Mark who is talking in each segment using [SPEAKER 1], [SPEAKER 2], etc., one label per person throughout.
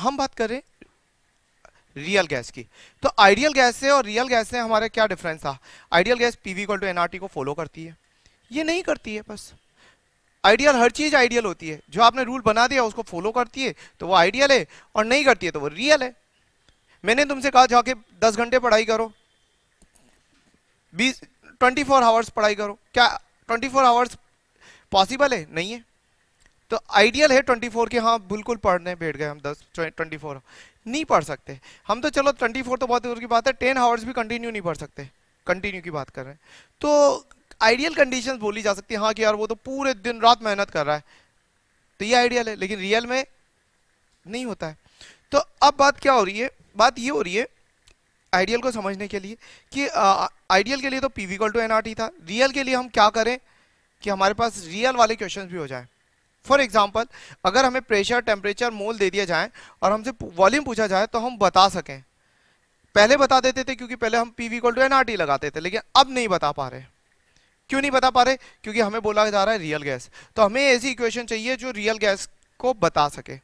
[SPEAKER 1] हम बात करें रियल गैस की। तो आइडियल गैस से और रियल गैस से हमारे क्या डिफरेंस था? Ideal gas PV equal to NRT को फॉलो करती है। ये नहीं करती है बस। आइडियल हर चीज़ आइडियल होती है। जो आपने रूल बना दिया, उसको फॉलो करती है तो वो आइडियल है और नहीं करती है तो वो रियल है। मैंने तुमसे कहा जाके दस घंटे पढ़ाई करो। बीस ट्वेंटी फोर आवर्स पढ़ाई करो। क्या ट्वेंटी फोर आवर्स पॉसिबल है? नहीं है। तो आइडियल है ट्वेंटी फोर के हाँ बिल्कुल पढ़ने बैठ गए हम दस ट्वेंटी फोर नहीं पढ़ सकते। हम तो चलो ट्वेंटी फोर तो बहुत दूर की बात है टेन आवर्स भी कंटिन्यू नहीं पढ़ सकते। कंटिन्यू की बात कर रहे हैं। तो आइडियल कंडीशन बोली जा सकती है हाँ कि यार वो तो पूरे दिन रात मेहनत कर रहा है। तो ये आइडियल है, लेकिन रियल में नहीं होता है। तो अब बात क्या हो रही है? बात ये हो रही है आइडियल को समझने के लिए कि आइडियल के लिए तो पीवी कॉल टू एनआरटी था। रियल के लिए हम क्या करें कि हमारे पास रियल वाले क्वेश्चन भी हो जाए। फॉर एग्ज़ाम्पल अगर हमें प्रेशर टेम्परेचर मोल दे दिया जाए और हमसे वॉल्यूम पूछा जाए तो हम बता सकें। पहले बता देते थे क्योंकि पहले हम पीवी टू एनआरटी लगाते थे, लेकिन अब नहीं बता पा रहे। क्यों नहीं बता पा रहे? क्योंकि हमें बोला जा रहा है रियल गैस तो हमें ऐसी इक्वेशन चाहिए जो रियल गैस को बता सके।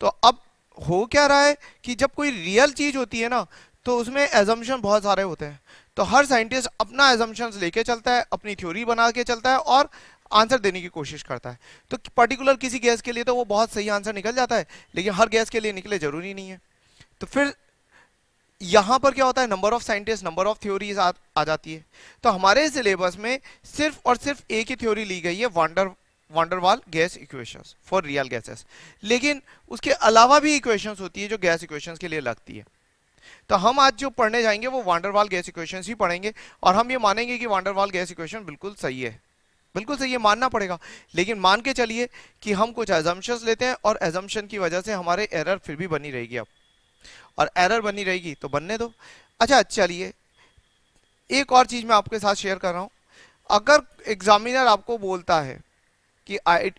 [SPEAKER 1] तो अब हो क्या रहा है कि जब कोई रियल चीज़ होती है ना तो उसमें एजम्पन बहुत सारे होते हैं। तो हर साइंटिस्ट अपना एजम्पन लेके चलता है, अपनी थ्योरी बना के चलता है और आंसर देने की कोशिश करता है। तो पर्टिकुलर किसी गैस के लिए तो वो बहुत सही आंसर निकल जाता है लेकिन हर गैस के लिए निकले ज़रूरी नहीं है। तो फिर यहाँ पर क्या होता है? Number of scientist number of theories आ, आ जाती है। तो हमारे सिलेबस में सिर्फ़ और सिर्फ़ एक ही थ्योरी ली गई है van der van der Waals gas equations for real gases लेकिन उसके अलावा भी इक्वेशंस होती है जो गैस इक्वेशंस के लिए लगती है। तो हम आज जो पढ़ने जाएँगे वो वांडरवाल गैस इक्वेशंस ही पढ़ेंगे और हम ये मानेंगे कि वांडरवाल गैस इक्वेशन बिल्कुल सही है। बिल्कुल सही है मानना पड़ेगा। लेकिन मान के चलिए कि हम कुछ एजम्पन्स लेते हैं और एजम्पन की वजह से हमारे एरर फिर भी बनी रहेगी अब। और एरर बनी रहेगी तो बनने दो। अच्छा चलिए, एक और चीज़ मैं आपके साथ शेयर कर रहा हूँ। अगर एग्जामिनर आपको बोलता है कि आई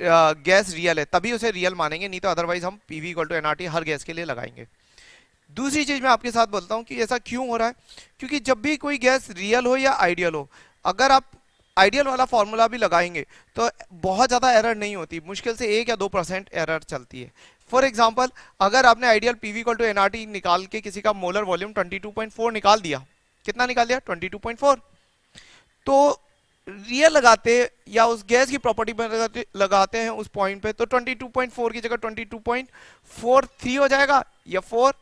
[SPEAKER 1] गैस रियल है, तभी उसे रियल मानेंगे, नहीं तो अदरवाइज़ हम पीवी इक्वल टू एनआरटी हर गैस के लिए लगाएँगे। दूसरी चीज़ मैं आपके साथ बोलता हूँ कि ऐसा क्यों हो रहा है? क्योंकि जब भी कोई गैस रियल हो या आइडियल हो, अगर आप आइडियल वाला फॉर्मूला भी लगाएँगे तो बहुत ज़्यादा एरर नहीं होती। मुश्किल से एक या दो परसेंट एरर चलती है। फॉर एग्ज़ाम्पल अगर आपने ideal PV call to NRT निकाल के किसी का मोलर वॉल्यूम 22.4 निकाल दिया कितना निकाल दिया? 22.4 तो रियल लगाते या उस गैस की प्रॉपर्टी पर लगाते, लगाते हैं उस पॉइंट पे तो 22.4 की जगह 22.43 हो जाएगा या 4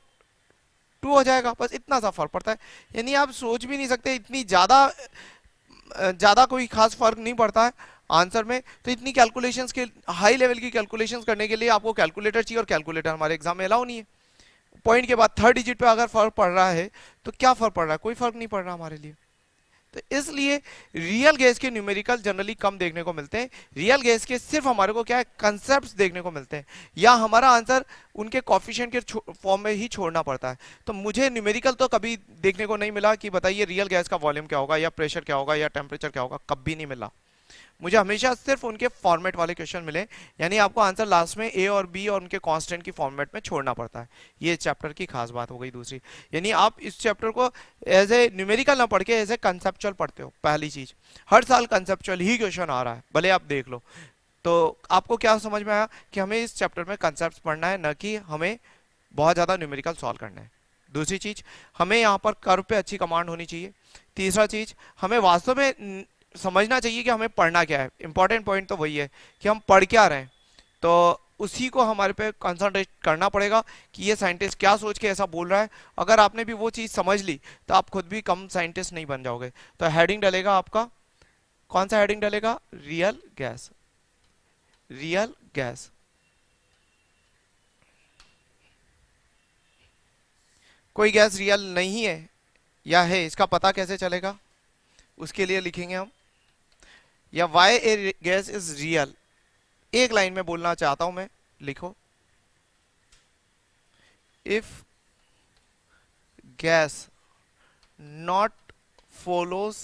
[SPEAKER 1] टू हो जाएगा। बस इतना सा फ़र्क पड़ता है। यानी आप सोच भी नहीं सकते इतनी ज़्यादा ज़्यादा कोई खास फ़र्क नहीं पड़ता है आंसर में। तो इतनी कैलकुलेशंस के हाई लेवल की कैलकुलेशंस करने के लिए आपको कैलकुलेटर चाहिए और कैलकुलेटर हमारे एग्ज़ाम में अलाउ नहीं है। पॉइंट के बाद थर्ड डिजिट पे अगर फ़र्क पड़ रहा है तो क्या फ़र्क पड़ रहा है? कोई फ़र्क नहीं पड़ रहा हमारे लिए। तो इसलिए रियल गैस के न्यूमेरिकल जनरली कम देखने को मिलते हैं। रियल गैस के सिर्फ़ हमारे को क्या है? कंसेप्ट देखने को मिलते हैं। या हमारा आंसर उनके कॉफिशियंट के फॉर्म में ही छोड़ना पड़ता है। तो मुझे न्यूमेरिकल तो कभी देखने को नहीं मिला कि बताइए रियल गैस का वॉल्यूम क्या होगा, या प्रेशर क्या होगा, या टेम्परेचर क्या होगा, कभी नहीं मिला। मुझे हमेशा सिर्फ़ उनके फॉर्मेट वाले क्वेश्चन मिले, यानी आपको आंसर लास्ट में ए और बी और उनके कांस्टेंट की फॉर्मेट में छोड़ना पड़ता है। ये चैप्टर की खास बात हो गई दूसरी। यानी आप इस चैप्टर को एज ए न्यूमेरिकल ना पढ़ के एज ए कंसेप्चुअल पढ़ते हो, पहली चीज़। हर साल कंसेप्चुअल ही क्वेश्चन आ रहा है, भले आप देख लो। तो आपको क्या समझ में आया कि हमें इस चैप्टर में कंसेप्ट पढ़ना है, न कि हमें बहुत ज़्यादा न्यूमेरिकल सॉल्व करना है? दूसरी चीज़, हमें यहाँ पर कर्व पे अच्छी कमांड होनी चाहिए। तीसरा चीज़, हमें वास्तव में समझना चाहिए कि हमें पढ़ना क्या है। इंपॉर्टेंट पॉइंट तो वही है कि हम पढ़ क्या रहे हैं। तो उसी को हमारे पे कंसंट्रेट करना पड़ेगा कि ये साइंटिस्ट क्या सोच के ऐसा बोल रहा है। अगर आपने भी वो चीज़ समझ ली तो आप खुद भी कम साइंटिस्ट नहीं बन जाओगे। तो हेडिंग डलेगा आपका। कौन सा हेडिंग डलेगा? रियल गैस रियल गैस कोई गैस रियल नहीं है या है, इसका पता कैसे चलेगा? उसके लिए लिखेंगे हम। या why a gas is real एक लाइन में बोलना चाहता हूँ मैं, लिखो। If gas not follows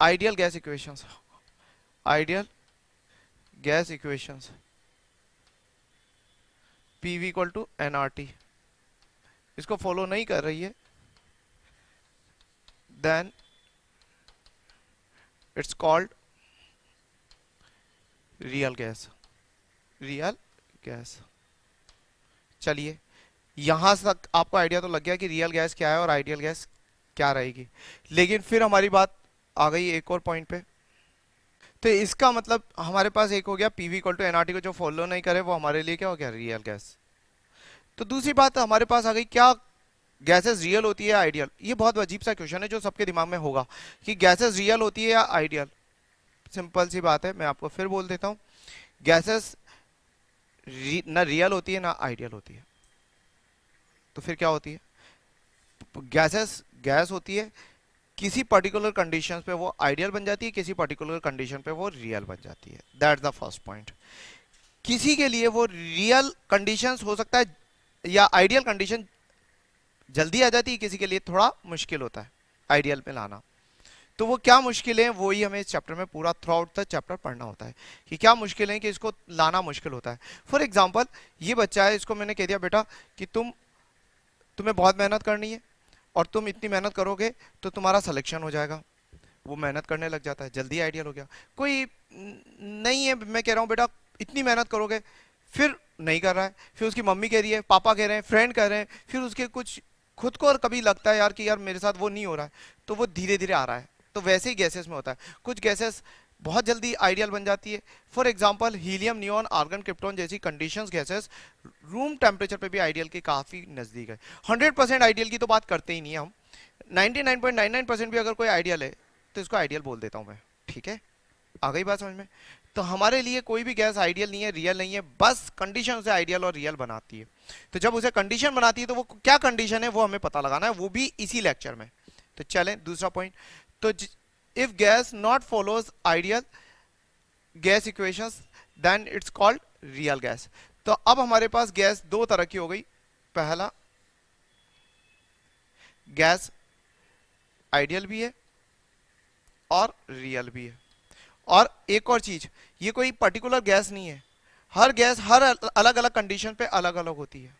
[SPEAKER 1] ideal gas equations ideal gas equations PV equal to NRT इसको फॉलो नहीं कर रही है then it's called real gas. Real gas चलिए, यहाँ तक आपको आइडिया तो लग गया कि रियल गैस क्या है और आइडियल गैस क्या रहेगी। लेकिन फिर हमारी बात आ गई एक और पॉइंट पे। तो इसका मतलब हमारे पास एक हो गया पीवी इक्वल टू एनआरटी को जो फॉलो नहीं करे, वो हमारे लिए क्या हो गया? रियल गैस तो दूसरी बात हमारे पास आ गई, क्या गैसेस रियल होती है आइडियल ये बहुत अजीब सा क्वेश्चन है जो सबके दिमाग में होगा कि गैसेस रियल होती है या आइडियल सिंपल सी बात है मैं आपको फिर बोल देता हूँ। गैसेस री, ना रियल होती है ना आइडियल होती है। तो फिर क्या होती है? गैसेस गैस होती है किसी पर्टिकुलर कंडीशन पे वो आइडियल बन जाती है किसी पर्टिकुलर कंडीशन पे वो रियल बन जाती है। दैट द फ़र्स्ट पॉइंट किसी के लिए वो रियल कंडीशंस हो सकता है या आइडियल कंडीशन जल्दी आ जाती है किसी के लिए, थोड़ा मुश्किल होता है आइडियल में लाना। तो वो क्या मुश्किल है वही हमें इस चैप्टर में पूरा थ्रू आउट द चैप्टर पढ़ना होता है, कि क्या मुश्किल है कि इसको लाना मुश्किल होता है। फॉर एग्ज़ाम्पल ये बच्चा है, इसको मैंने कह दिया, बेटा, कि तुम, तुम्हें बहुत मेहनत करनी है, और तुम इतनी मेहनत करोगे तो तुम्हारा सिलेक्शन हो जाएगा। वो मेहनत करने लग जाता है, जल्दी आइडियल हो गया। कोई नहीं है, मैं कह रहा हूँ, बेटा, इतनी मेहनत करोगे, फिर नहीं कर रहा है। फिर उसकी मम्मी कह रही है, पापा कह रहे हैं फ्रेंड कह रहे हैं। फिर उसके कुछ खुद को और कभी लगता है यार कि यार मेरे साथ वो नहीं हो रहा है तो वो धीरे धीरे आ रहा है। तो वैसे ही गैसेस में होता है। कुछ गैसेस बहुत जल्दी आइडियल बन जाती है। For example helium neon argon krypton जैसी कंडीशंस गैसेस रूम टेम्परेचर पे भी आइडियल के काफ़ी नज़दीक है। 100 परसेंट आइडियल की तो बात करते ही नहीं है हम। 99.99 परसेंट भी अगर कोई आइडियल है तो इसको आइडियल बोल देता हूँ मैं। ठीक है? आ गई बात समझ में? तो हमारे लिए कोई भी गैस आइडियल नहीं है, रियल नहीं है, बस कंडीशन उसे आइडियल और रियल बनाती है। तो जब उसे कंडीशन बनाती है तो वो क्या कंडीशन है, वो हमें पता लगाना है, वो भी इसी लेक्चर में। तो चलें, दूसरा पॉइंट तो if gas not follows ideal gas equations, then it's called real gas. तो अब हमारे पास गैस दो तरह की हो गई। पहला, गैस आइडियल भी है और रियल भी है। और एक और चीज़, ये कोई पर्टिकुलर गैस नहीं है। हर गैस हर अलग अलग कंडीशन पे अलग अलग होती है।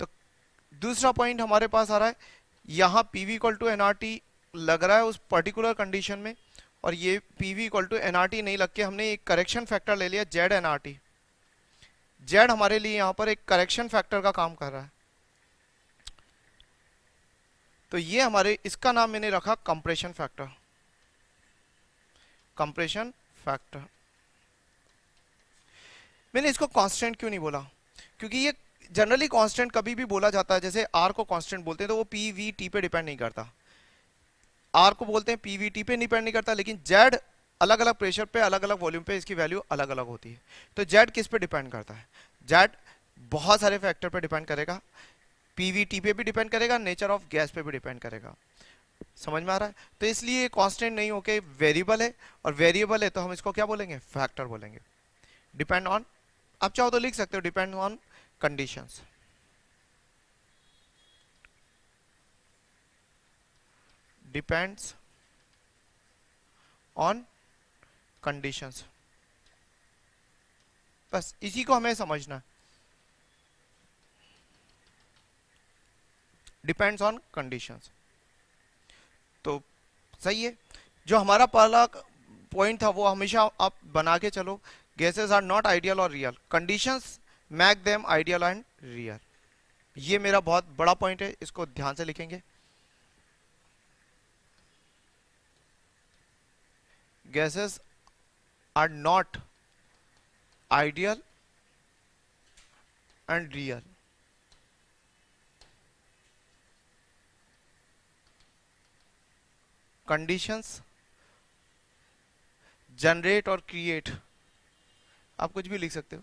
[SPEAKER 1] तो दूसरा पॉइंट हमारे पास आ रहा है, यहाँ पीवी इक्वल टू एनआरटी लग रहा है उस पर्टिकुलर कंडीशन में, और ये P V equal to NRT नहीं लग के हमने एक करेक्शन फैक्टर ले लिया जेड एनआरटी जेड हमारे लिए यहाँ पर एक करेक्शन फैक्टर का काम कर रहा है। तो ये हमारे, इसका नाम मैंने रखा कंप्रेशन फैक्टर कंप्रेशन फैक्टर मैंने इसको कांस्टेंट क्यों नहीं बोला? क्योंकि ये जनरली कांस्टेंट कभी भी बोला जाता है, जैसे आर को कांस्टेंट बोलते हैं तो वो पी वी टी पे डिपेंड नहीं करता। आर को बोलते हैं पीवीटी पे डिपेंड नहीं करता, लेकिन जेड अलग अलग प्रेशर पे अलग अलग वॉल्यूम पे इसकी वैल्यू अलग अलग होती है। तो जेड किस पे डिपेंड करता है? जेड बहुत सारे फैक्टर पे डिपेंड करेगा। पीवीटी पे भी डिपेंड करेगा नेचर ऑफ़ गैस पे भी डिपेंड करेगा। समझ में आ रहा है? तो इसलिए कांस्टेंट नहीं होके वेरिएबल है और वेरिएबल है तो हम इसको क्या बोलेंगे? फैक्टर बोलेंगे। डिपेंड ऑन आप चाहो तो लिख सकते हो depend on conditions depends on conditions बस इसी को हमें समझना। डिपेंड्स ऑन कंडीशंस तो सही है। जो हमारा पहला पॉइंट था, वो हमेशा आप बना के चलो। गैसेस आर नॉट आइडियल और real conditions make them ideal and real ये मेरा बहुत बड़ा पॉइंट है, इसको ध्यान से लिखेंगे। Gases are not ideal and real. Conditions generate और क्रिएट आप कुछ भी लिख सकते हो।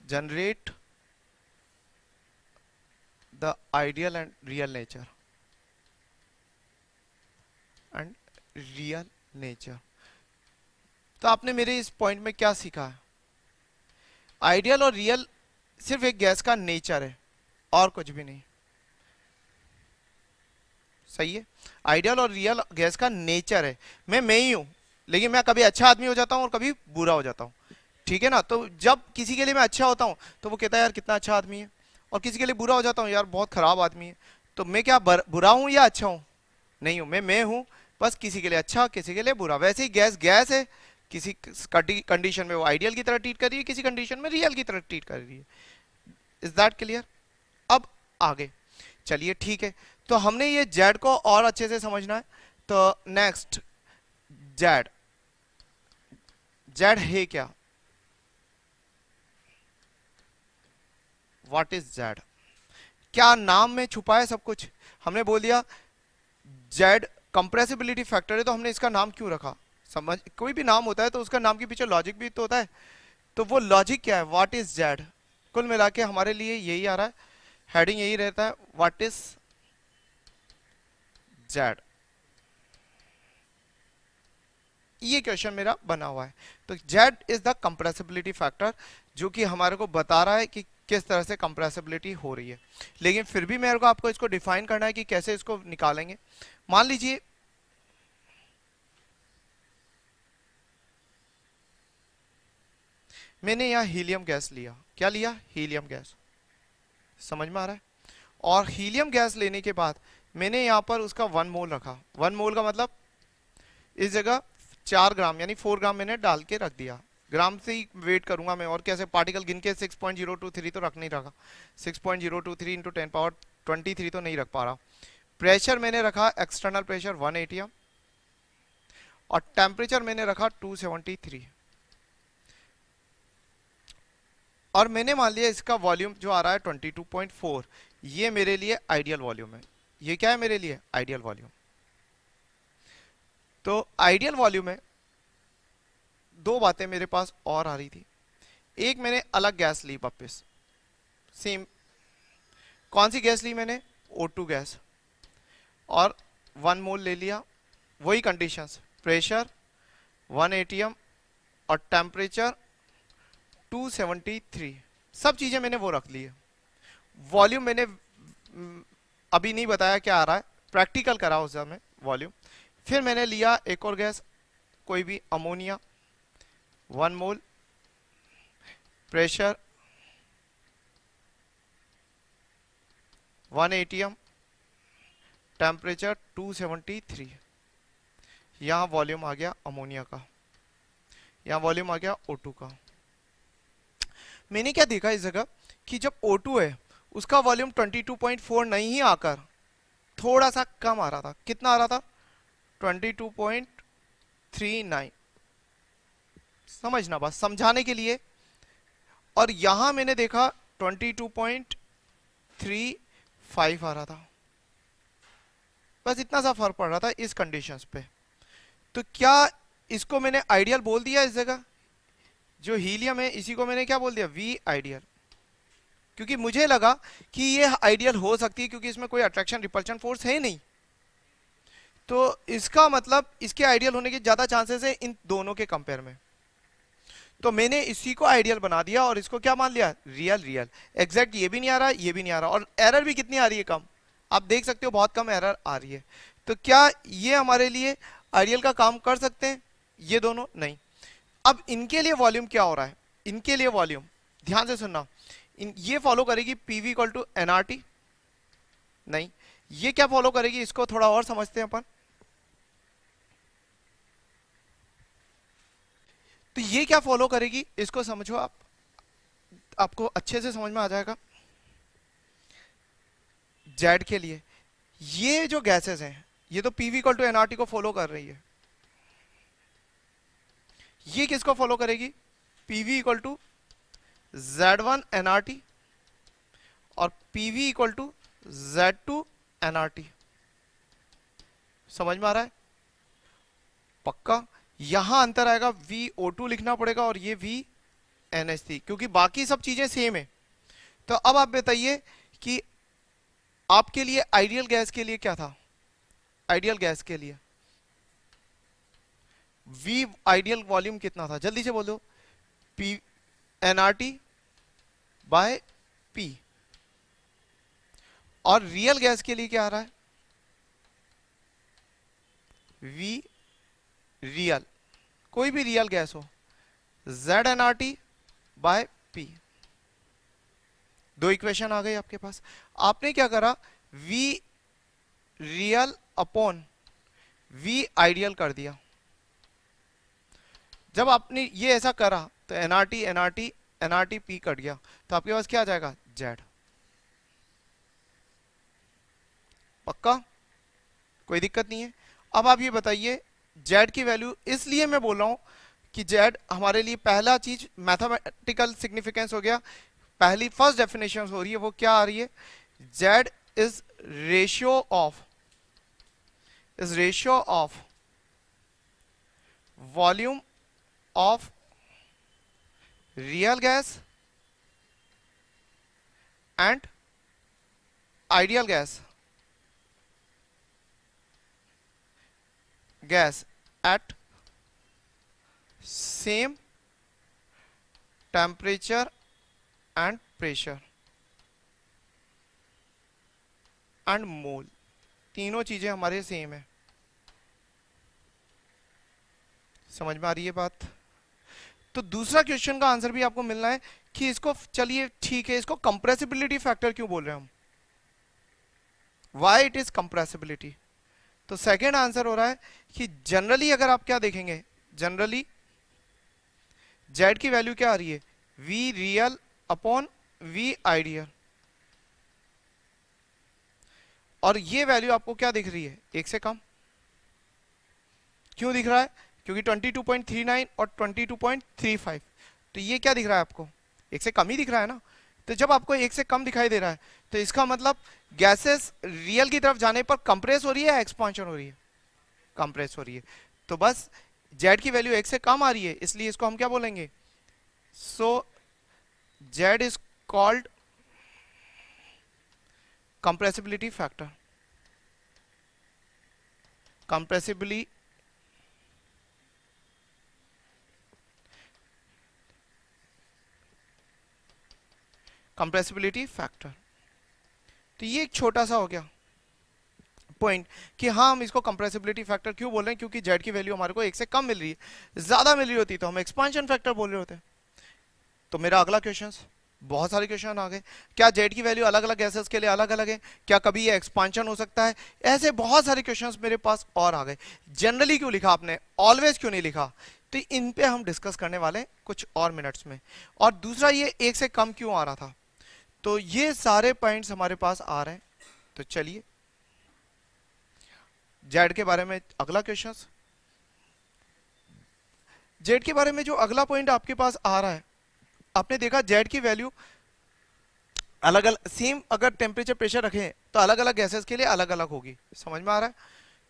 [SPEAKER 1] Generate the ideal and real nature and real nature तो आपने मेरे इस पॉइंट में क्या सीखा? है आइडियल और रियल सिर्फ़ एक गैस का नेचर है, और कुछ भी नहीं। सही है? आइडियल और रियल गैस का नेचर है। मैं मैं ही हूँ, लेकिन मैं कभी अच्छा आदमी हो जाता हूँ और कभी बुरा हो जाता हूँ। ठीक है ना? तो जब किसी के लिए मैं अच्छा होता हूँ तो वो कहता है, यार, कितना अच्छा आदमी है। और किसी के लिए बुरा हो जाता हूँ, यार, बहुत खराब आदमी है। तो मैं क्या, बुरा हूँ या अच्छा हूँ? नहीं हूँ। मैं मैं हूँ, बस किसी के लिए अच्छा किसी के लिए बुरा। वैसे ही गैस गैस है। किसी कंडीशन में वो आइडियल की तरह ट्रीट कर रही है, किसी कंडीशन में रियल की तरह ट्रीट कर रही है। इज़ दैट क्लियर अब आगे। चलिए, ठीक है। तो हमने ये जेड को और अच्छे से समझना है। तो नेक्स्ट जेड जेड है क्या? व्हाट इज़ जेड क्या नाम में छुपा है सब कुछ? हमने बोल दिया जेड कंप्रेसिबिलिटी फैक्टर है तो हमने इसका नाम क्यों रखा? समझ, कोई भी नाम होता है तो उसका नाम के पीछे लॉजिक भी तो होता है। तो वो लॉजिक क्या है? व्हाट इज़ जेड कुल मिला के हमारे लिए यही आ रहा है। हेडिंग यही रहता है व्हाट इज़ जेड ये क्वेश्चन मेरा बना हुआ है। तो Z is the compressibility factor जो कि हमारे को बता रहा है कि किस तरह से कंप्रेसिबिलिटी हो रही है। लेकिन फिर भी मेरे को आपको इसको डिफाइन करना है कि कैसे इसको निकालेंगे। मान लीजिए, मैंने यहाँ हीलियम गैस लिया। क्या लिया? Helium gas. समझ में आ रहा है? और हीलियम गैस लेने के बाद मैंने यहाँ पर उसका वन मोल रखा। वन मोल का मतलब इस जगह चार ग्राम, यानी फोर ग्राम मैंने डाल के रख दिया। ग्राम से ही वेट करूँगा मैं, और कैसे? पार्टिकल गिन के six point zero two three तो रख नहीं रखा। Six point zero two three into ten power twenty three तो नहीं रख पा रहा। प्रेशर मैंने रखा एक्सटर्नल प्रेशर वन एटीएम और टेम्परेचर मैंने रखा टू सेवेंटी थ्री और मैंने मान लिया इसका वॉल्यूम जो आ रहा है ट्वेंटी टू पॉइंट फोर ये मेरे लिए आइडियल वॉल्यूम है। ये क्या है मेरे लिए? आइडियल वॉल्यूम तो आइडियल वॉल्यूम में दो बातें मेरे पास और आ रही थी। एक मैंने अलग गैस ली वापस। सेम कौन सी गैस ली मैंने? O2 gas. और वन मोल ले लिया। वही कंडीशंस प्रेशर वन एटीएम और टेम्परेचर 273 सब चीज़ें मैंने वो रख ली है। वॉल्यूम मैंने अभी नहीं बताया क्या आ रहा है। प्रैक्टिकल करा उस समय वॉल्यूम फिर मैंने लिया एक और गैस, कोई भी ammonia one mole pressure one ATM temperature 273 यहाँ वॉल्यूम आ गया अमोनिया का। यहाँ वॉल्यूम आ गया O2 का। मैंने क्या देखा इस जगह कि जब O2 है उसका वॉल्यूम 22.4 नहीं आकर थोड़ा सा कम आ रहा था। कितना आ रहा था? 22.39 समझना बस समझाने के लिए। और यहाँ मैंने देखा 22.35 आ रहा था। बस इतना सा फ़र्क पड़ रहा था इस कंडीशंस पे। तो क्या इसको मैंने आइडियल बोल दिया इस जगह? जो हीलियम है, इसी को मैंने क्या बोल दिया? वी आइडियल क्योंकि मुझे लगा कि ये आइडियल हो सकती है, क्योंकि इसमें कोई अट्रैक्शन रिपल्शन फोर्स है नहीं। तो इसका मतलब इसके आइडियल होने के ज़्यादा चांसेस है इन दोनों के कंपेयर में। तो मैंने इसी को आइडियल बना दिया और इसको क्या मान लिया? रियल रियल एग्जैक्ट ये भी नहीं आ रहा, ये भी नहीं आ रहा। और एरर भी कितनी आ रही है कम? आप देख सकते हो बहुत कम एरर आ रही है। तो क्या ये हमारे लिए आइडियल का काम कर सकते हैं? ये दोनों नहीं। अब इनके लिए वॉल्यूम क्या हो रहा है? इनके लिए वॉल्यूम ध्यान से सुनना। इन, ये फॉलो करेगी पीवी इक्वल टू एनआरटी नहीं। ये क्या फॉलो करेगी? इसको थोड़ा और समझते हैं अपन। तो ये क्या फॉलो करेगी? इसको समझो आप। आपको अच्छे से समझ में आ जाएगा। जेड के लिए। ये जो गैसेस हैं, ये तो पीवी इक्वल टू एनआरटी को फॉलो कर रही है। ये किसको फॉलो करेगी? PV equal to Z one NRT और PV equal to Z two समझ में आ रहा है? पक्का? यहाँ अंतर आएगा वी ओ टू लिखना पड़ेगा और ये वी एन थी क्योंकि बाकी सब चीज़ें सेम है। तो अब आप बताइए कि आपके लिए आइडियल गैस के लिए क्या था? आइडियल गैस के लिए। वी आइडियल वॉल्यूम कितना था? जल्दी से बोलो। P NRT by P. और रियल गैस के लिए क्या आ रहा है? वी रियल कोई भी रियल गैस हो। Z N R T by P दो इक्वेशन आ गई आपके पास। आपने क्या करा? V real upon V ideal कर दिया। जब आपने ये ऐसा करा तो NRT NRT NRT P cut गया। तो आपके पास क्या आ जाएगा? जेड पक्का? कोई दिक्कत नहीं है। अब आप ये बताइए जेड की वैल्यू इसलिए मैं बोल रहा हूँ कि जेड हमारे लिए पहला चीज़ मैथमेटिकल सिग्निफिकेंस हो गया। पहली फ़र्स्ट डेफिनेशन हो रही है, वो क्या आ रही है? Z is ratio of is ratio of volume of real gas and ideal gas gas at same temperature and pressure and mole तीनों चीज़ें हमारे सेम है समझ में आ रही है बात तो दूसरा क्वेश्चन का आंसर भी आपको मिलना है कि इसको चलिए ठीक है, इसको कंप्रेसिबिलिटी फैक्टर क्यों बोल रहे हैं हम? वाई इट इज़ कंप्रेसिबिलिटी तो सेकेंड आंसर हो रहा है कि जनरली अगर आप क्या देखेंगे जनरली जेड की वैल्यू क्या आ रही है? V real upon V ideal और ये वैल्यू आपको क्या दिख रही है? एक से कम। क्यों दिख रहा है? क्योंकि 22.39 और 22.35 तो ये क्या दिख रहा है आपको? एक से कम ही दिख रहा है ना? तो जब आपको एक से कम दिखाई दे रहा है तो इसका मतलब गैसेस रियल की तरफ़ जाने पर कंप्रेस हो रही है एक्सपांशन हो रही है? कंप्रेस हो रही है। तो बस जेड की वैल्यू एक से कम आ रही है, इसलिए इसको हम क्या बोलेंगे? So Z is called compressibility factor. Compressibility compressibility factor तो ये एक छोटा सा हो गया पॉइंट कि हाँ हम इसको कंप्रेसिबिलिटी फैक्टर क्यों बोल रहे हैं? क्योंकि जेड की वैल्यू हमारे को एक से कम मिल रही है, ज़्यादा मिल रही होती तो हम एक्सपांशन फैक्टर बोल रहे होते तो मेरा अगला क्वेश्चन बहुत सारे क्वेश्चन आ गए। क्या जेड की वैल्यू अलग अलग गैसेस के लिए अलग अलग है? क्या कभी ये एक्सपांशन हो सकता है? ऐसे बहुत सारे क्वेश्चंस मेरे पास और आ गए। जनरली क्यों लिखा आपने? ऑलवेज क्यों नहीं लिखा? तो इन पे हम डिस्कस करने वाले कुछ और मिनट्स में। और दूसरा ये एक से कम क्यों आ रहा था? तो ये सारे पॉइंट्स हमारे पास आ रहे हैं। तो चलिए। जेड के बारे में अगला क्वेश्चन जेड के बारे में जो अगला पॉइंट आपके पास आ रहा है, आपने देखा जेड की वैल्यू अलग अलग सेम अगर टेम्परेचर प्रेशर रखें तो अलग अलग गैसेस के लिए अलग अलग होगी। समझ में आ रहा है?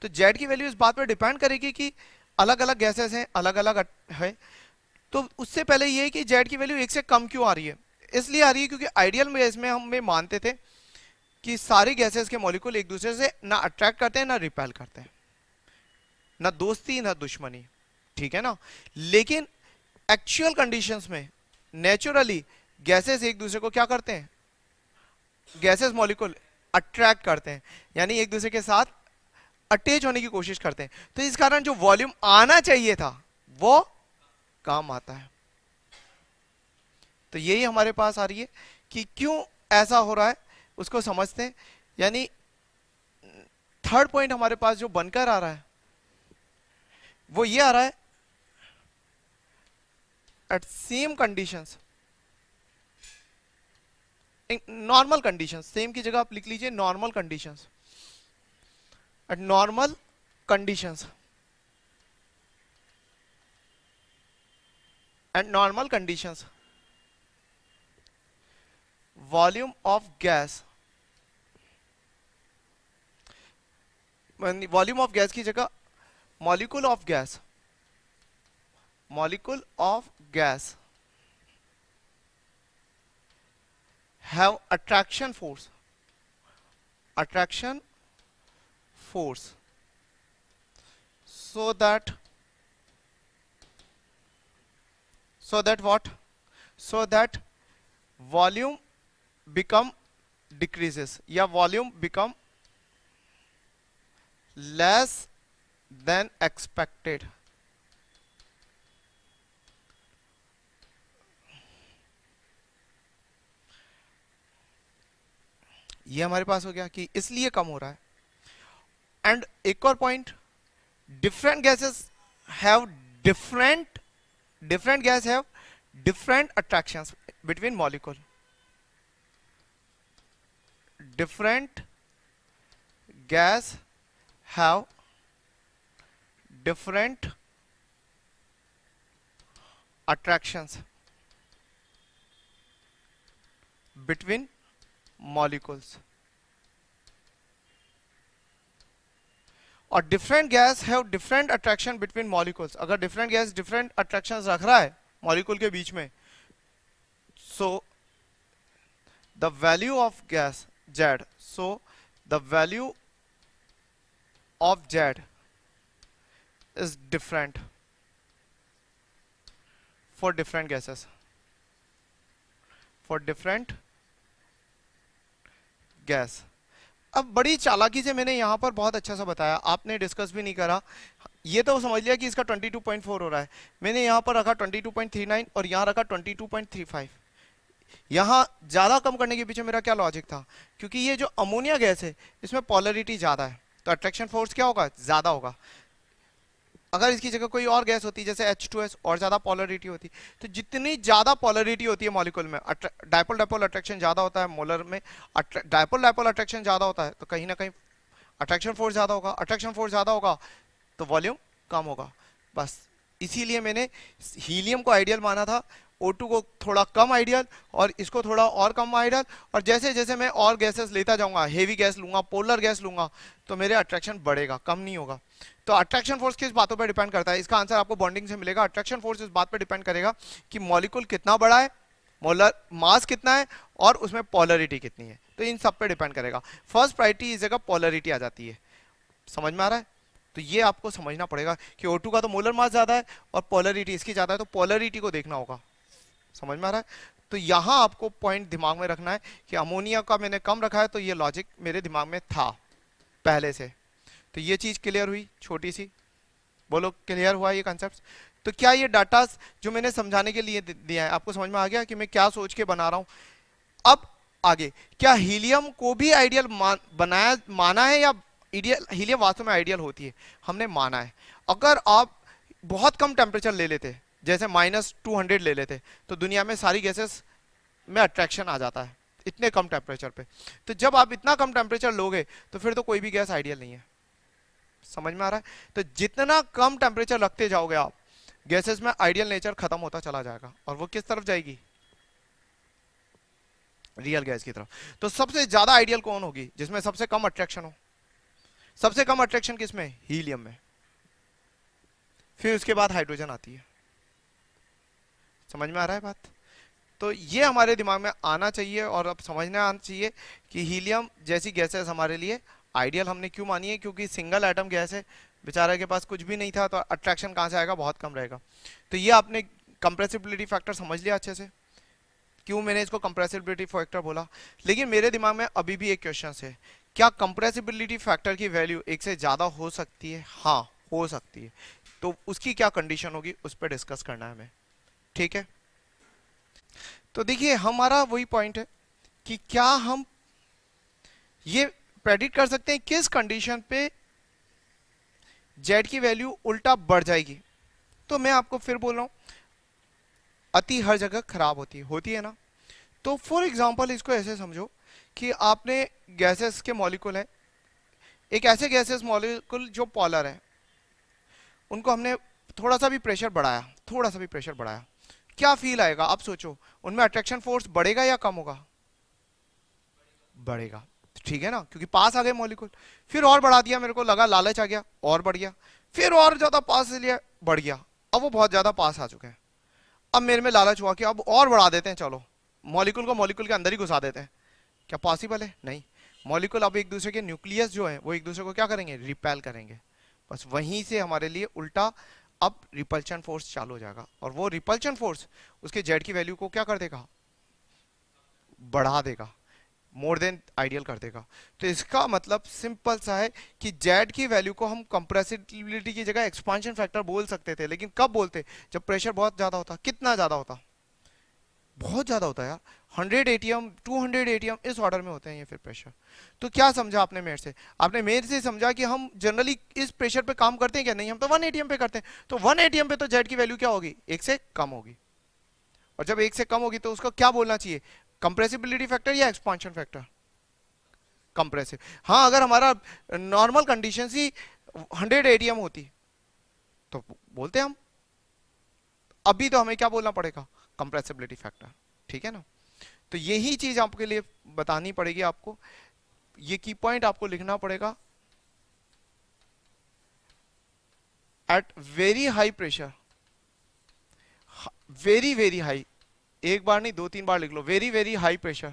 [SPEAKER 1] तो जेड की वैल्यू इस बात पर डिपेंड करेगी कि अलग अलग गैसेस हैं, अलग अलग है। तो उससे पहले ये कि जेड की वैल्यू एक से कम क्यों आ रही है? इसलिए आ रही है क्योंकि आइडियल गैस में हम मानते थे कि सारी गैसेस के मॉलिक्यूल एक दूसरे से ना अट्रैक्ट करते हैं, ना रिपेल करते हैं। ना दोस्ती, ना दुश्मनी। ठीक है ना? लेकिन एक्चुअल कंडीशंस में नेचुरली गैसेस एक दूसरे को क्या करते हैं? गैसेस मॉलिक्यूल अट्रैक्ट करते हैं। यानी एक दूसरे के साथ अटैच होने की कोशिश करते हैं। तो इस कारण जो वॉल्यूम आना चाहिए था, वो काम आता है। तो यही हमारे पास आ रही है कि क्यों ऐसा हो रहा है, उसको समझते हैं। यानी थर्ड पॉइंट हमारे पास जो बनकर आ रहा है, वो ये आ रहा है at same conditions normal conditions same की जगह आप लिख लीजिए normal conditions at normal conditions at normal conditions volume of gas volume of gas की जगह molecule of gas molecule of gas have attraction force attraction force so that so that what? So that volume become decreases या volume become less than expected ये हमारे पास हो गया कि इसलिए कम हो रहा है। एंड एक और point different gases have different different gas have different attractions between molecule different gas have different attractions between molecules. और different gas have different attraction between molecules अगर डिफरेंट गैस डिफरेंट अट्रैक्शन रख रहा है molecule के बीच में so the value of gas Z so the value of Z is different for different gases for different gas अब बड़ी चालाकी से मैंने यहाँ पर बहुत अच्छा सा बताया। आपने डिस्कस भी नहीं करा। ये तो समझ लिया कि इसका 22.4 हो रहा है। मैंने यहाँ पर रखा 22.39 और यहाँ रखा 22.35 यहाँ ज़्यादा कम करने के पीछे मेरा क्या लॉजिक था? क्योंकि ये जो अमोनिया गैस है, इसमें पॉलरिटी ज़्यादा है। तो अट्रैक्शन फोर्स क्या होगा? ज़्यादा होगा। अगर इसकी जगह कोई और गैस होती, जैसे H2S और ज़्यादा पॉलरिटी होती तो जितनी ज़्यादा पॉलरिटी होती है मॉलिक्यूल में डायपोल डायपोल अट्रैक्शन ज़्यादा होता है मोलर में डायपोल डायपोल अट्रैक्शन ज़्यादा होता है तो कहीं ना कहीं अट्रैक्शन फोर्स ज़्यादा होगा। अट्रैक्शन फोर्स ज़्यादा होगा तो वॉल्यूम कम होगा। बस, इसीलिए मैंने हीलियम को आइडियल माना था O2 को थोड़ा कम आइडियल और इसको थोड़ा और कम आइडियल। और जैसे जैसे मैं और गैसेस लेता जाऊँगा हेवी गैस लूँगा पोलर गैस लूँगा तो मेरे अट्रैक्शन बढ़ेगा, कम नहीं होगा। तो अट्रैक्शन फोर्स किस बातों पर डिपेंड करता है? इसका आंसर आपको बॉन्डिंग से मिलेगा। अट्रैक्शन फोर्स इस बात पर डिपेंड करेगा कि मॉलिक्यूल कितना बड़ा है मोलर मास कितना है और उसमें पॉलरिटी कितनी है। तो इन सब पे डिपेंड करेगा। फ़र्स्ट प्रायोरिटी इस जगह पॉलरिटी आ जाती है। समझ में आ रहा है? तो ये आपको समझना पड़ेगा कि O2 का तो मोलर मास ज़्यादा है और पॉलरिटी इसकी ज़्यादा है तो पॉलरिटी को देखना होगा। समझ में आ रहा है? तो यहाँ आपको पॉइंट दिमाग में रखना है कि अमोनिया का मैंने कम रखा है तो ये लॉजिक मेरे दिमाग में था पहले से। तो ये चीज़ क्लियर हुई, छोटी सी। बोलो क्लियर हुआ ये कॉन्सेप्ट तो क्या ये डाटा जो मैंने समझाने के लिए दिया है, आपको समझ में आ गया कि मैं क्या सोच के बना रहा हूँ? अब आगे, क्या हीलियम को भी आइडियल बनाया, माना है या आइडियल हीलियम वास्तव में आइडियल होती है? हमने माना है। अगर आप बहुत कम टेम्परेचर ले लेते जैसे माइनस टू हंड्रेड ले लेते तो दुनिया में सारी गैसेस में अट्रैक्शन आ जाता है, इतने कम टेम्परेचर पे। तो जब आप इतना कम टेम्परेचर लोगे तो फिर तो कोई भी गैस आइडियल नहीं है। समझ में आ रहा है? तो जितना कम टेम्परेचर रखते जाओगे आप गैसेस में आइडियल नेचर खत्म होता चला जाएगा, और वो किस तरफ़ जाएगी? रियल गैस की तरफ़। तो सबसे ज़्यादा आइडियल कौन होगी, जिसमें सबसे कम अट्रैक्शन हो? सबसे कम अट्रैक्शन किसमें? हीलियम में। फिर उसके बाद हाइड्रोजन आती है। समझ में आ रहा है बात? तो ये हमारे दिमाग में आना चाहिए और अब समझना आना चाहिए कि हीलियम जैसी गैसेस हमारे लिए, आइडियल हमने क्यों मानी है? क्योंकि सिंगल एटम गैस है, बेचारे के पास कुछ भी नहीं था तो अट्रैक्शन कहाँ से आएगा? बहुत कम रहेगा। तो ये आपने कंप्रेसिबिलिटी फैक्टर समझ लिया अच्छे से? क्यों मैंने इसको कंप्रेसिबिलिटी फैक्टर बोला? लेकिन मेरे दिमाग में अभी भी एक क्वेश्चन है, क्या कंप्रेसिबिलिटी फैक्टर की वैल्यू एक से ज़्यादा हो सकती है? हाँ हो सकती है। तो उसकी क्या कंडीशन होगी? उस पर डिस्कस करना है हमें। ठीक है? तो देखिए, हमारा वही पॉइंट है कि क्या हम ये प्रेडिक्ट कर सकते हैं किस कंडीशन पे जेड की वैल्यू उल्टा बढ़ जाएगी। तो मैं आपको फिर बोल रहा हूँ, अति हर जगह खराब होती है होती है ना? तो फॉर एग्जांपल इसको ऐसे समझो कि आपने गैसेस के मॉलिक्यूल है। एक ऐसे गैसेस मॉलिक्यूल जो पॉलर है, उनको हमने थोड़ा सा भी प्रेशर बढ़ाया, थोड़ा सा भी प्रेशर बढ़ाया। क्या फील आएगा? आप सोचो, उनमें अट्रैक्शन फोर्स बढ़ेगा या कम होगा? बढ़ेगा। ठीक है ना? क्योंकि पास आ गए मॉलिक्यूल फिर और बढ़ा दिया, मेरे को लगा लालच आ गया, और बढ़ गया। फिर और ज़्यादा पास लिया, बढ़ गया। अब वो बहुत ज़्यादा पास आ चुके हैं। अब मेरे में लालच हुआ कि अब और बढ़ा देते हैं, चलो। मॉलिक्यूल को मॉलिक्यूल के अंदर ही घुसा देते हैं। क्या पॉसिबल है? नहीं। मॉलिक्यूल अब एक दूसरे के न्यूक्लियस जो है, वो एक दूसरे को क्या करेंगे? रिपेल करेंगे। बस वहीं से हमारे लिए उल्टा अब रिपल्शन फोर्स चालू हो जाएगा। और वो रिपल्शन फोर्स उसके जेड की वैल्यू को क्या कर देगा? बढ़ा देगा। मोर देन आइडियल कर देगा। तो इसका मतलब सिंपल सा है कि जेड की वैल्यू को हम कंप्रेसिबिलिटी की जगह एक्सपांशन फैक्टर बोल सकते थे, लेकिन कब बोलते? जब प्रेशर बहुत ज़्यादा होता। कितना ज़्यादा होता? बहुत ज़्यादा होता है यार। Hundred ATM two hundred ATM इस ऑर्डर में होते हैं ये फिर प्रेशर तो क्या समझा आपने मेरे से? आपने मेरे से समझा कि हम जनरली इस प्रेशर पे काम करते हैं क्या? नहीं, हम तो वन एटीएम पे करते हैं। तो वन एटीएम पे तो जेड की वैल्यू क्या होगी? एक से कम होगी। और जब एक से कम होगी तो उसको क्या बोलना चाहिए? कंप्रेसिबिलिटी फैक्टर या एक्सपांशन फैक्टर कंप्रेसिव हाँ अगर हमारा नॉर्मल कंडीशन ही हंड्रेड एटीएम होती तो बोलते हम। अभी तो हमें क्या बोलना पड़ेगा? कंप्रेसिबिलिटी फैक्टर ठीक है ना? तो यही चीज़ आपके लिए बतानी पड़ेगी आपको। ये की पॉइंट आपको लिखना पड़ेगा। At very high pressure very very high एक बार नहीं दो तीन बार लिख लो। Very very high pressure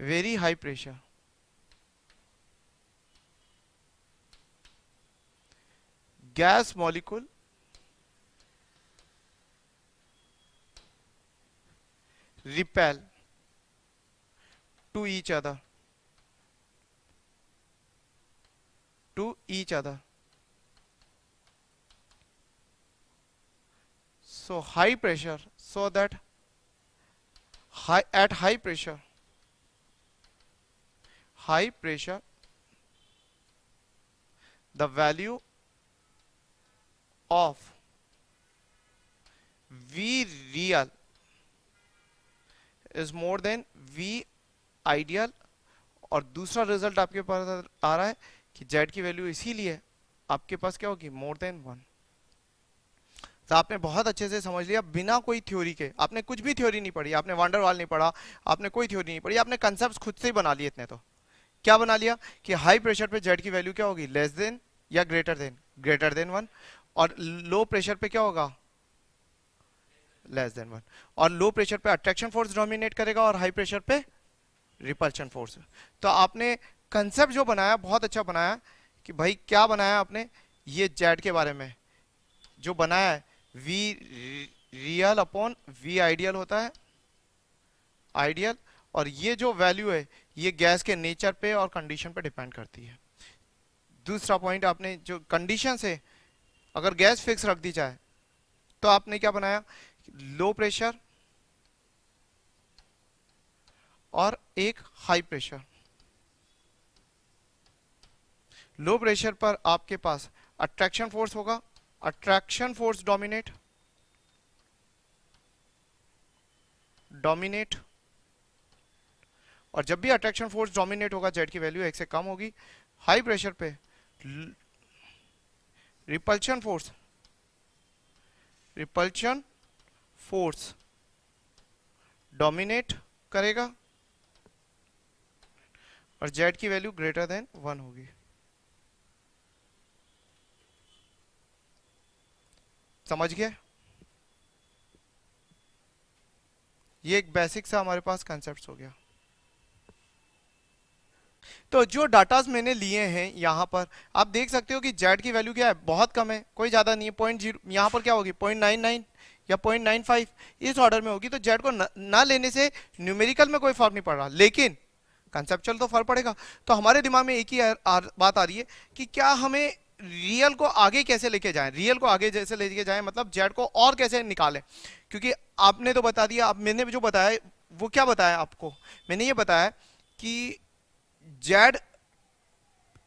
[SPEAKER 1] very high pressure gas molecule repel to each other to each other so high pressure so that high at high pressure high pressure the value of V real is more than V ideal और दूसरा result आपके पास आ रहा है कि Z की value इसीलिए आपके पास क्या होगी? मोर देन वन तो आपने बहुत अच्छे से समझ लिया, बिना कोई थ्योरी के। आपने कुछ भी थ्योरी नहीं पढ़ी, आपने वांडरवाल नहीं पढ़ा, आपने कोई थ्योरी नहीं पढ़ी, आपने कंसेप्ट खुद से ही बना लिए इतने तो। क्या बना लिया? कि हाई प्रेशर पे जेड की वैल्यू क्या होगी? लेस देन या greater than greater than one और लो प्रेशर पे क्या होगा? लेस देन वन और लो प्रेशर पे अट्रैक्शन फोर्स डोमिनेट करेगा और हाई प्रेशर पे रिपल्शन फोर्स तो आपने कंसेप्ट जो बनाया, बहुत अच्छा बनाया कि भाई क्या बनाया आपने? ये जेड के बारे में। जो बनाया है V real upon V ideal होता है। आइडियल और ये जो वैल्यू है, ये गैस के नेचर पे और कंडीशन पे डिपेंड करती है। दूसरा पॉइंट आपने जो कंडीशन से अगर गैस फिक्स रख दी जाए तो आपने क्या बनाया? लो प्रेशर और एक हाई प्रेशर। लो प्रेशर पर आपके पास अट्रैक्शन फोर्स होगा। Attraction force dominate. डोमिनेट। और जब भी अट्रैक्शन फोर्स डोमिनेट होगा, जेड की वैल्यू एक से कम होगी। हाई प्रेशर पे repulsion force, repulsion force dominate करेगा और जेड की वैल्यू ग्रेटर देन वन होगी। समझ गए ये एक बेसिक सा हमारे पास कंसेप्ट हो गया। तो जो डाटाज मैंने लिए हैं यहाँ पर, आप देख सकते हो कि जेड की वैल्यू क्या है? बहुत कम है, कोई ज़्यादा नहीं है। पॉइंट ज़ीरो यहाँ पर क्या होगी? पॉइंट नाइन नाइन या पॉइंट नाइन फाइव इस ऑर्डर में होगी तो जेड को ना लेने से न्यूमेरिकल में कोई फ़र्क नहीं पड़ रहा। लेकिन कंसेप्चुअल तो फ़र्क पड़ेगा। तो हमारे दिमाग में एक ही आ, आ, बात आ रही है कि क्या हमें रियल को आगे कैसे लेके जाएँ? रियल को आगे जैसे लेके जाएँ मतलब जेड को और कैसे निकालें? क्योंकि आपने तो बता दिया आप मैंने जो बताया वो क्या बताया आपको? मैंने ये बताया कि जेड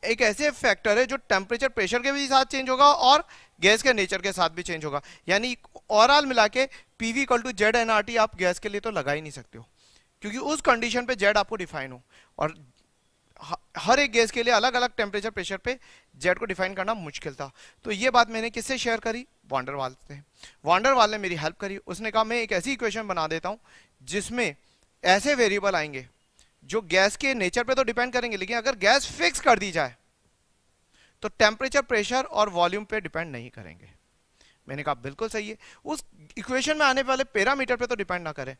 [SPEAKER 1] एक ऐसे फैक्टर है जो टेम्परेचर प्रेशर के भी साथ चेंज होगा और गैस के नेचर के साथ भी चेंज होगा। यानी ओवरऑल मिला के PV equal to Z NRT आप गैस के लिए तो लगा ही नहीं सकते हो। क्योंकि उस कंडीशन पे जेड आपको डिफाइन हो। और हर एक गैस के लिए अलग अलग टेम्परेचर प्रेशर पे जेड को डिफाइन करना मुश्किल था। तो ये बात मैंने किससे शेयर करी? वांडरवाल से। वांडरवाल ने मेरी हेल्प करी। उसने कहा, मैं एक ऐसी इक्वेशन बना देता हूँ, जिसमें ऐसे वेरिएबल आएँगे, जो गैस के नेचर पे तो डिपेंड करेंगे, लेकिन अगर गैस फिक्स कर दी जाए तो टेम्परेचर प्रेशर और वॉल्यूम पे डिपेंड नहीं करेंगे। मैंने कहा बिल्कुल सही है। उस इक्वेशन में आने वाले पैरामीटर पे तो डिपेंड ना करें।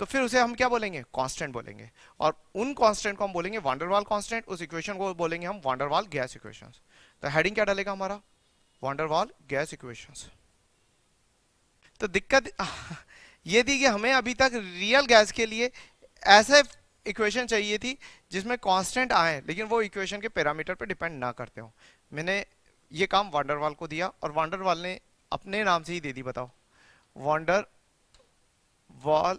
[SPEAKER 1] तो फिर उसे हम क्या बोलेंगे? कांस्टेंट बोलेंगे। और उन कांस्टेंट को हम बोलेंगे वांडरवाल कांस्टेंट उस इक्वेशन को बोलेंगे हम van der Waals gas equations तो हेडिंग क्या डालेगा हमारा? वांडरवाल गैस इक्वेशंस तो दिक्कत ये थी कि हमें अभी तक रियल गैस के लिए ऐसे इक्वेशन चाहिए थी जिसमें कांस्टेंट आए, लेकिन वो इक्वेशन के पैरामीटर पे डिपेंड ना करते हो। मैंने ये काम वांडरवाल को दिया और वांडरवाल ने अपने नाम से ही दे दी, बताओ। Van der Waals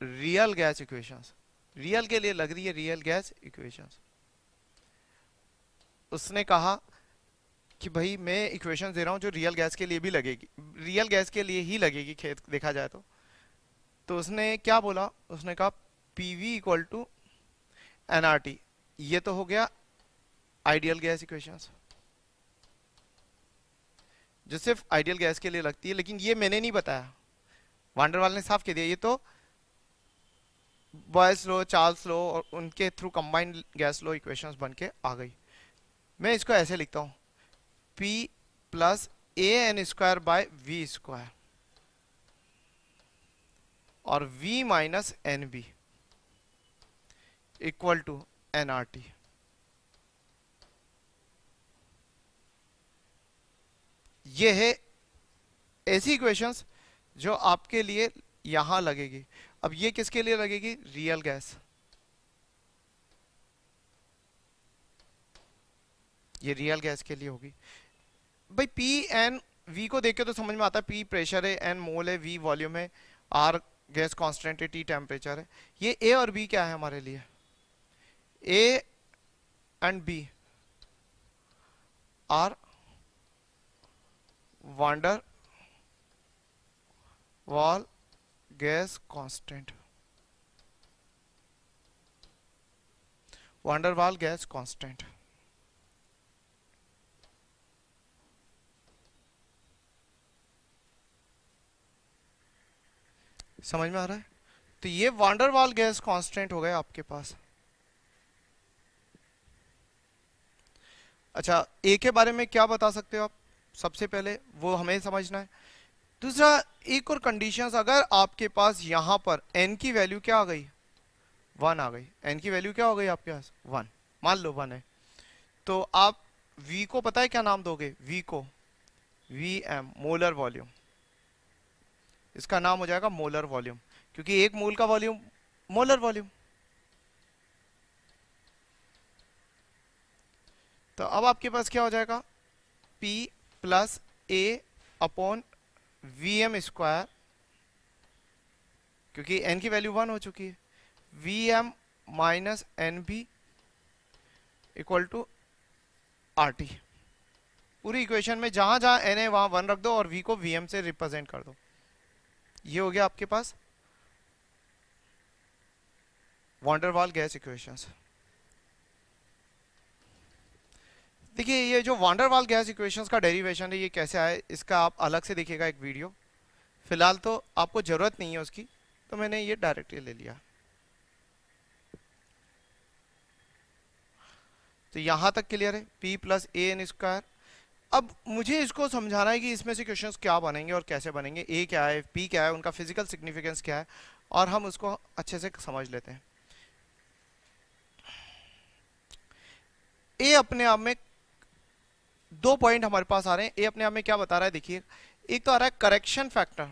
[SPEAKER 1] real gas equations real के लिए लग रही है रियल गैस इक्वेशंस उसने कहा कि भाई, मैं इक्वेशन दे रहा हूँ जो रियल गैस के लिए भी लगेगी। रियल गैस के लिए ही लगेगी, खेत देखा जाए तो। तो उसने क्या बोला? उसने कहा P V equal to N R T ये तो हो गया आइडियल गैस इक्वेशंस जो सिर्फ़ आइडियल गैस के लिए लगती है, लेकिन ये मैंने नहीं बताया। वांडरवाल ने साफ़ कह दिया, ये तो बॉयस लो चार्ल्स लो और उनके through combined gas law equations बन के आ गई। मैं इसको ऐसे लिखता हूँ। P plus A N square by V square और V minus N B equal to N R T ये है ऐसी इक्वेशंस जो आपके लिए यहाँ लगेगी। अब ये किसके लिए लगेगी? रियल गैस ये रियल गैस के लिए होगी। भाई पी एन वी को देख के तो समझ में आता है पी प्रेशर है एन मोल है वी वॉल्यूम है आर गैस कांस्टेंट है टी टेम्परेचर है। ये ए और बी क्या है हमारे लिए? A and B are van der Waals gas constant van der Waals gas constant समझ में आ रहा है? तो ये वांडरवाल गैस कांस्टेंट हो गया आपके पास। अच्छा ए के बारे में क्या बता सकते हो आप? सबसे पहले वो हमें समझना है। दूसरा, एक और कंडीशंस अगर आपके पास यहाँ पर एन की वैल्यू क्या आ गई? वन आ गई। एन की वैल्यू क्या हो गई आपके पास? वन मान लो वन है। तो आप वी को पता है क्या नाम दोगे? वी को। वी एम मोलर वॉल्यूम इसका नाम हो जाएगा मोलर वॉल्यूम क्योंकि एक मोल का वॉल्यूम मोलर वॉल्यूम तो अब आपके पास क्या हो जाएगा? P plus A upon V M square क्योंकि एन की वैल्यू वन हो चुकी है। V M minus N B equal to R T पूरी इक्वेशन में जहाँ जहाँ एन है, वहाँ वन रख दो और वी को वी एम से रिप्रेजेंट कर दो। ये हो गया आपके पास वॉन्डरवाल गैस इक्वेशंस देखिए, ये जो van der Waals gas equations का डेरिवेशन है, ये कैसे आए इसका आप अलग से देखिएगा एक वीडियो फ़िलहाल तो आपको ज़रूरत नहीं है उसकी तो मैंने ये डायरेक्टली ले लिया। तो यहाँ तक क्लियर है, p plus A N square अब मुझे इसको समझाना है कि इसमें से क्वेश्चंस क्या बनेंगे और कैसे बनेंगे। ए क्या है पी क्या है, उनका फ़िज़िकल सिग्निफिकेंस क्या है, और हम उसको अच्छे से समझ लेते हैं। ए अपने आप में दो पॉइंट हमारे पास आ रहे हैं। ए अपने आप में क्या बता रहा है? देखिए, एक तो आ रहा है correction factor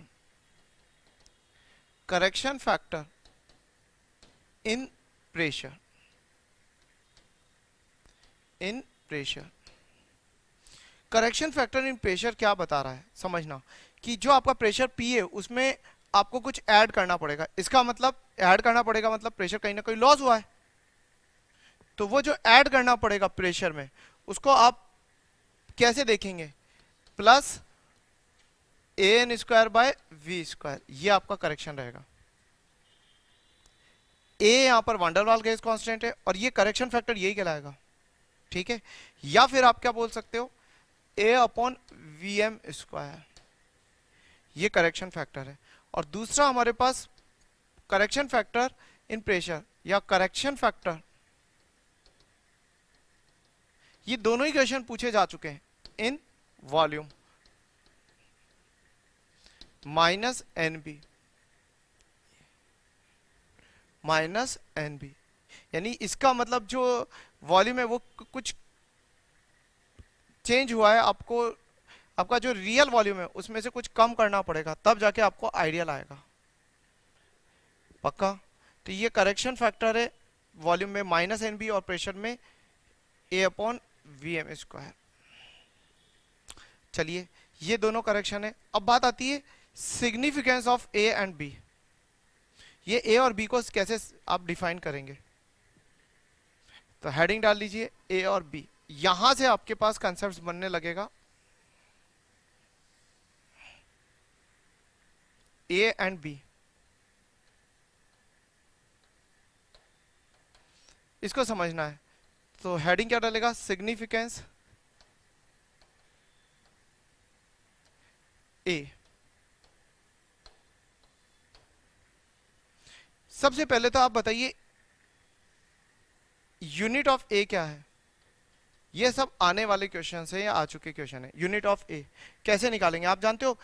[SPEAKER 1] correction factor in pressure in pressure correction factor in pressure क्या बता रहा है? समझना। कि जो आपका प्रेशर पी है, उसमें आपको कुछ ऐड करना पड़ेगा। इसका मतलब ऐड करना पड़ेगा मतलब प्रेशर कहीं ना कहीं लॉस हुआ है। तो वो जो ऐड करना पड़ेगा प्रेशर में, उसको आप कैसे देखेंगे? Plus A N square by V square ये आपका करेक्शन रहेगा। ए यहाँ पर वंडरवाल गैस कांस्टेंट है और ये करेक्शन फैक्टर यही कहलाएगा। ठीक है? या फिर आप क्या बोल सकते हो? A upon V M square ये करेक्शन फैक्टर है। और दूसरा हमारे पास करेक्शन फैक्टर इन प्रेशर या करेक्शन फैक्टर ये दोनों ही क्वेश्चन पूछे जा चुके हैं। In volume minus N B minus N B यानी इसका मतलब जो वॉल्यूम है वो कुछ चेंज हुआ है, आपको, आपका जो रियल वॉल्यूम है, उसमें से कुछ कम करना पड़ेगा, तब जाके आपको आइडियल आएगा। पक्का? तो ये करेक्शन फैक्टर है वॉल्यूम में माइनस एन बी और प्रेशर में A upon V M square चलिए, ये दोनों करेक्शन है। अब बात आती है significance of A and B ये ए और बी को कैसे आप डिफाइन करेंगे? तो हेडिंग डाल लीजिए ए और बी यहाँ से आपके पास कंसेप्ट बनने लगेगा। ए एंड बी इसको समझना है। तो हेडिंग क्या डालेगा? Significance A. सबसे पहले तो आप बताइए यूनिट ऑफ़ ए क्या है? ये सब आने वाले क्वेश्चन है या आ चुके क्वेश्चन है? यूनिट ऑफ़ ए कैसे निकालेंगे? आप जानते हो,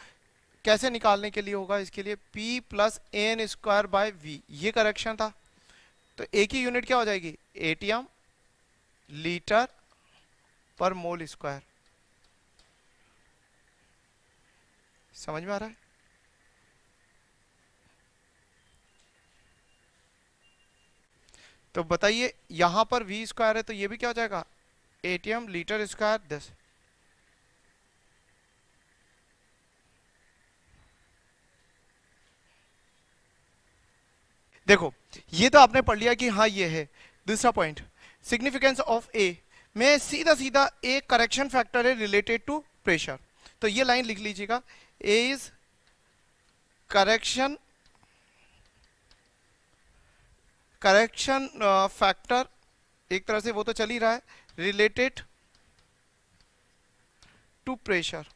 [SPEAKER 1] कैसे निकालने के लिए होगा? इसके लिए P plus N square by V ये करेक्शन था। तो ए की यूनिट क्या हो जाएगी? एटीएम लीटर पर मोल स्क्वायर समझ में आ रहा है? तो बताइए, यहाँ पर वी स्क्वायर है तो ये भी क्या हो जाएगा? एटीएम लीटर स्क्वायर दस देखो, ये तो आपने पढ़ लिया कि हाँ ये है। दूसरा पॉइंट सिग्निफिकेंस ऑफ़ ए में सीधा सीधा एक करेक्शन फैक्टर है रिलेटेड टू प्रेशर तो ये लाइन लिख लीजिएगा। A is correction correction factor एक तरह से वो तो चल ही रहा है रिलेटेड टू प्रेशर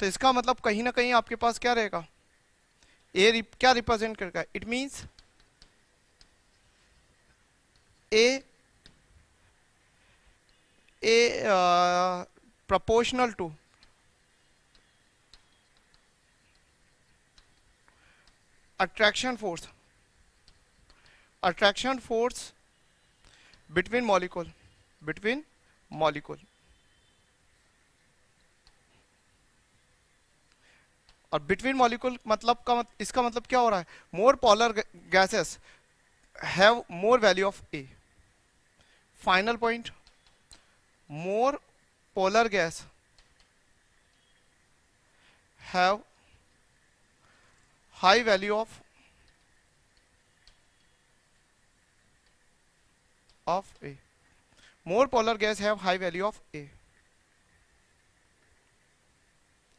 [SPEAKER 1] तो इसका मतलब कहीं ना कहीं आपके पास क्या रहेगा? ए रिप, क्या रिप्रेजेंट करेगा? It means A A proportional to attraction force. Attraction force between molecule between molecule. और बिटवीन मॉलिक्यूल मतलब का इसका मतलब क्या हो रहा है? More polar gases have more value of A final point more polar gas have high value of of A. More polar gas have high value of A.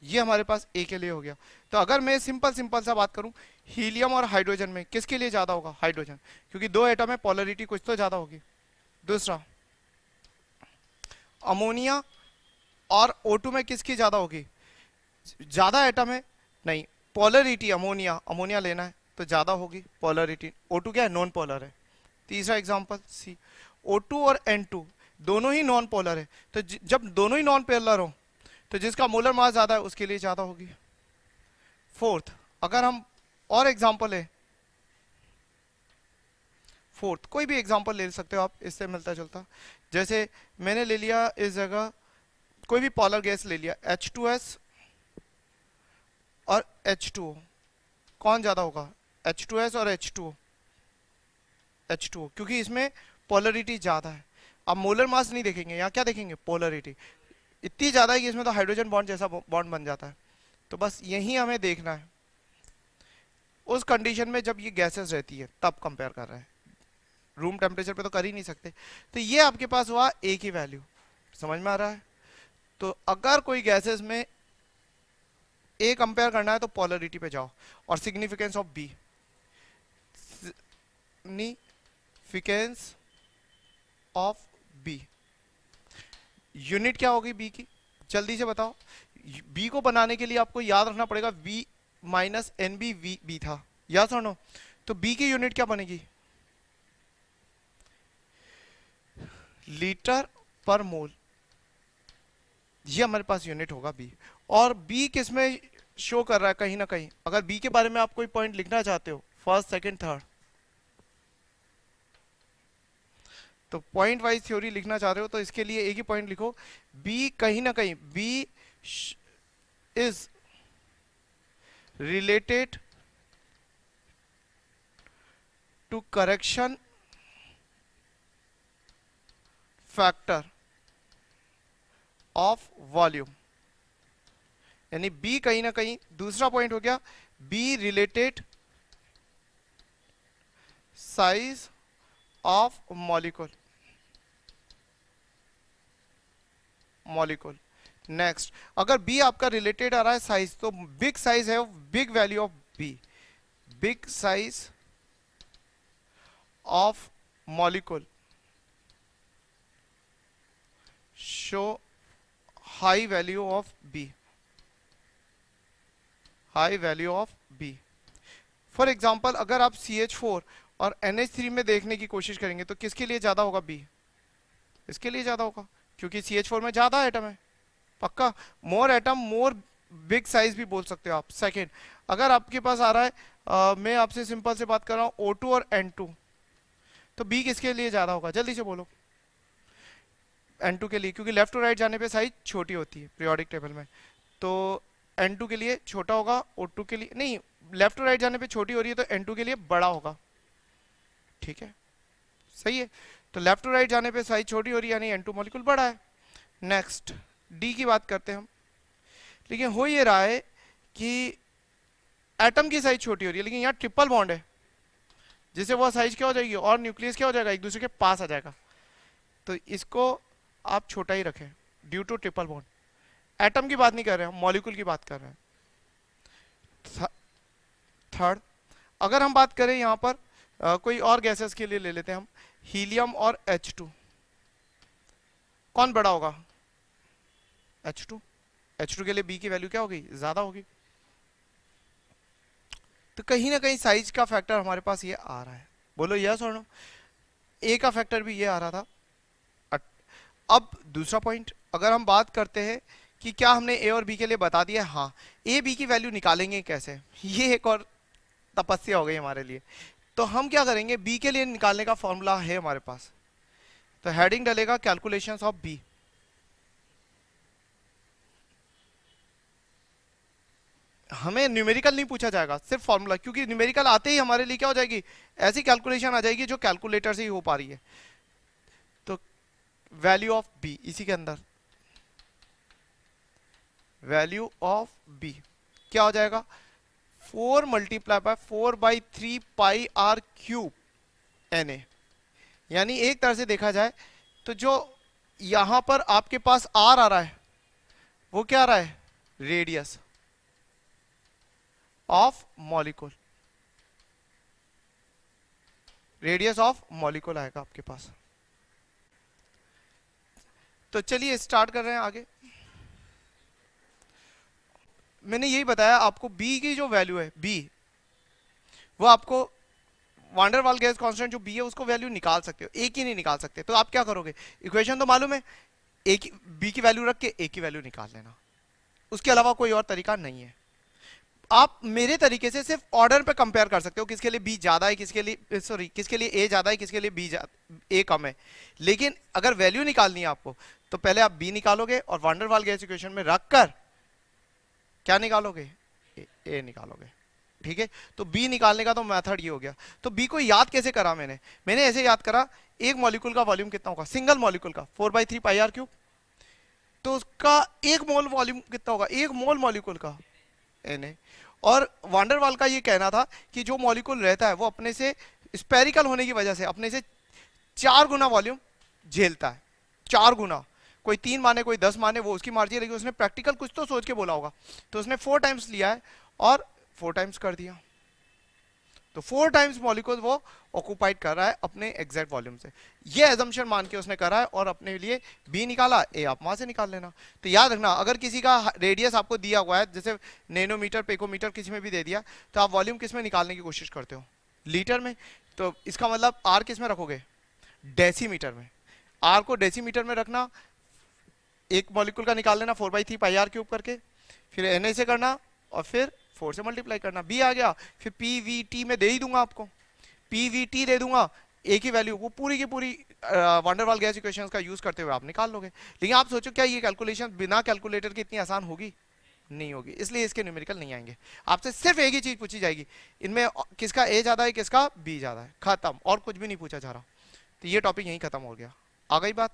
[SPEAKER 1] ये हमारे पास ए के लिए हो गया। तो अगर मैं सिंपल सिंपल सा बात करूँ, हीलियम और हाइड्रोजन में किसके लिए ज़्यादा होगा? हाइड्रोजन। क्योंकि दो एटम में पॉलरिटी कुछ तो ज़्यादा होगी। दूसरा अमोनिया और O2 में किसकी ज़्यादा होगी? ज़्यादा एटम है नहीं पोलरिटी अमोनिया अमोनिया लेना है तो ज़्यादा होगी पोलरिटी O2 क्या है? नॉन पोलर है। तीसरा एग्जांपल सी O2 और N2 दोनों ही नॉन पोलर है। तो जब दोनों ही नॉन पोलर हो तो जिसका मोलर मास ज़्यादा है, उसके लिए ज़्यादा होगी। फोर्थ अगर हम और एग्ज़ाम्पल है फोर्थ कोई भी एग्ज़ाम्पल ले सकते हो आप, इससे मिलता जुलता। जैसे मैंने ले लिया इस जगह, कोई भी पॉलर गैस ले लिया H2S और एच H2O कौन ज़्यादा होगा? H2S और H2O H2O क्योंकि इसमें पोलरिटी ज़्यादा है। अब मोलर मास नहीं देखेंगे, यहाँ क्या देखेंगे? पोलरिटी इतनी ज़्यादा है कि इसमें तो हाइड्रोजन बॉन्ड जैसा बॉन्ड बन जाता है। तो बस यही हमें देखना है। उस कंडीशन में जब ये गैसेस रहती है, तब कंपेयर कर रहे हैं। रूम टेम्परेचर पे तो कर ही नहीं सकते। तो ये आपके पास हुआ ए की वैल्यू समझ में आ रहा है? तो अगर कोई गैसेस में ए कंपेयर करना है तो पॉलरिटी पे जाओ और significance of B significance of B unit क्या होगी बी की? जल्दी से बताओ। बी को बनाने के लिए आपको याद रखना पड़ेगा V minus N B V B था। याद सुनो। तो बी की यूनिट क्या बनेगी? लीटर पर मोल ये हमारे पास यूनिट होगा बी और बी किसमें शो कर रहा है कहीं ना कहीं। अगर बी के बारे में आप कोई पॉइंट लिखना चाहते हो फ़र्स्ट सेकंड थर्ड तो पॉइंट वाइज थ्योरी लिखना चाह रहे हो तो इसके लिए एक ही पॉइंट लिखो। बी कहीं ना कहीं B is related to correction factor of volume यानी बी कहीं ना कहीं दूसरा पॉइंट हो गया। B related size of molecule molecule next अगर बी आपका रिलेटेड आ रहा है साइज़ तो बिग साइज़ है big value of B big size of molecule show high value of B high value of B for example अगर आप C H four और एन एच थ्री में देखने की कोशिश करेंगे तो किसके लिए ज़्यादा होगा बी इसके लिए ज़्यादा होगा क्योंकि सी एच फोर में ज़्यादा एटम है। पक्का? More atom more big size भी बोल सकते हो आप। सेकेंड अगर आपके पास आ रहा है आ, मैं आपसे सिंपल से बात कर रहा हूँ ओ टू और एन टू तो बी किसके लिए ज़्यादा होगा? जल्दी से बोलो। एन टू के लिए क्योंकि लेफ़्ट टू राइट जाने पे साइज़ छोटी होती है पीरियोडिक टेबल में। तो N2 के लिए छोटा होगा O2 के लिए, नहीं लेफ़्ट टू राइट जाने पे छोटी हो रही है तो N2 के लिए बड़ा होगा। ठीक है? सही है? तो लेफ़्ट टू राइट जाने पे साइज़ छोटी हो रही है, यानी N2 मॉलिक्यूल बड़ा है। नेक्स्ट डी की बात करते हैं हम। लेकिन हो ये रहा है कि एटम की साइज़ छोटी हो रही है, लेकिन यहाँ ट्रिपल बॉन्ड है। जिससे वह साइज़ क्या हो जाएगी और न्यूक्लियस क्या हो जाएगा? एक दूसरे के पास आ जाएगा। तो इसको आप छोटा ही रखें due to triple bond atom की बात नहीं कर रहे हैं मॉलिक्यूल की बात कर रहे हैं। थर्ड अगर हम बात करें यहाँ पर आ, कोई और गैसेस के लिए ले लेते हैं हम हीलियम और H2 कौन बड़ा होगा? H2 H2 के लिए B की वैल्यू क्या होगी? ज़्यादा होगी। तो कहीं ना कहीं साइज़ का फैक्टर हमारे पास ये आ रहा है। बोलो यस और नो ए का फैक्टर भी ये आ रहा था। अब दूसरा पॉइंट अगर हम बात करते हैं कि क्या हमने ए और बी के लिए बता दिया हाँ? ए बी की वैल्यू निकालेंगे कैसे? ये एक और तपस्या हो गई हमारे लिए। तो हम क्या करेंगे? बी के लिए निकालने का फॉर्मूला है हमारे पास। तो हेडिंग डलेगा कैलकुलेशन ऑफ़ बी हमें न्यूमेरिकल नहीं पूछा जाएगा, सिर्फ़ फॉर्मूला क्योंकि न्यूमेरिकल आते ही हमारे लिए क्या हो जाएगी? ऐसी कैलकुलेशन आ जाएगी जो कैलकुलेटर से ही हो पा रही है। तो वैल्यू ऑफ़ बी इसी के अंदर। वैल्यू ऑफ़ बी क्या हो जाएगा? Four multiply by four by three pi R cube N A. यानी एक तरह से देखा जाए तो जो यहाँ पर आपके पास आर आ रहा है, वो क्या आ रहा है? Radius of molecule. Radius of molecule आएगा आपके पास। तो चलिए स्टार्ट कर रहे हैं आगे। मैंने यही बताया, आपको बी की जो वैल्यू है बी वो आपको van der Waals gas constant जो बी है, उसको वैल्यू निकाल सकते हो। एक ही नहीं निकाल सकते। तो आप क्या करोगे? इक्वेशन तो मालूम है? एक बी की वैल्यू रख के ए की वैल्यू निकाल लेना। उसके अलावा कोई और तरीका नहीं है। आप मेरे तरीके से सिर्फ़ ऑर्डर पे कंपेयर कर सकते हो, किसके लिए बी ज़्यादा है, किसके लिए सॉरी किसके लिए ए ज़्यादा है, किसके लिए बी ए कम है। लेकिन अगर वैल्यू निकालनी है आपको तो पहले आप बी निकालोगे और वांडरवाल गैस इक्वेशन में रखकर क्या निकालोगे? ए, ए निकालोगे। ठीक है? तो बी निकालने का तो मेथड ये हो गया। तो बी को याद कैसे करा मैंने? मैंने ऐसे याद करा एक मॉलिक्यूल का वॉल्यूम कितना होगा? सिंगल मॉलिक्यूल का। Four by three pi R cube तो उसका एक मोल वॉल्यूम कितना होगा? एक मोल मॉलिक्यूल का। एन और वांडरवाल का ये कहना था कि जो मॉलिक्यूल रहता है वो अपने से स्पेरिकल होने की वजह से अपने से चार गुना वॉल्यूम झेलता है। चार गुना। कोई तीन माने, कोई दस माने, वो उसकी मर्ज़ी है, लेकिन उसने प्रैक्टिकल कुछ तो सोच के बोला होगा। तो उसने फोर टाइम्स लिया है और फोर टाइम्स कर दिया। तो फोर टाइम्स मॉलिक्यूल वो ऑक्यूपाइड कर रहा है अपने एग्जैक्ट वॉल्यूम से। ये एजम्पन मान के उसने करा है और अपने लिए बी निकाला ए आप वहाँ से निकाल लेना। तो याद रखना, अगर किसी का रेडियस आपको दिया हुआ है, जैसे नैनोमीटर पेकोमीटर किसी में भी दे दिया तो आप वॉल्यूम किसमें निकालने की कोशिश करते हो? लीटर में? तो इसका मतलब आर किसमें रखोगे? डेसीमीटर में। आर को डेसीमीटर में रखना एक मॉलिक्यूल का निकाल लेना four by three pi R cube करके, फिर एन से करना, और फिर फोर से मल्टीप्लाई करना। बी आ गया, फिर पी वी टी में दे ही दूँगा आपको। पी वी टी दे दूँगा, एक ही वैल्यू वो पूरी की पूरी van der Waals gas equations का यूज़ करते हुए आप निकाल लोगे। लेकिन आप सोचो, क्या ये कैलकुलेशन बिना कैलकुलेटर के इतनी आसान होगी? नहीं होगी। इसलिए इसके न्यूमेरिकल नहीं आएँगे। आपसे सिर्फ़ एक ही चीज़ पूछी जाएगी, इनमें किसका ए ज़्यादा है, किसका बी ज़्यादा है? खत्म। और कुछ भी नहीं पूछा जा रहा। तो ये टॉपिक यही खत्म हो गया। आ गई बात?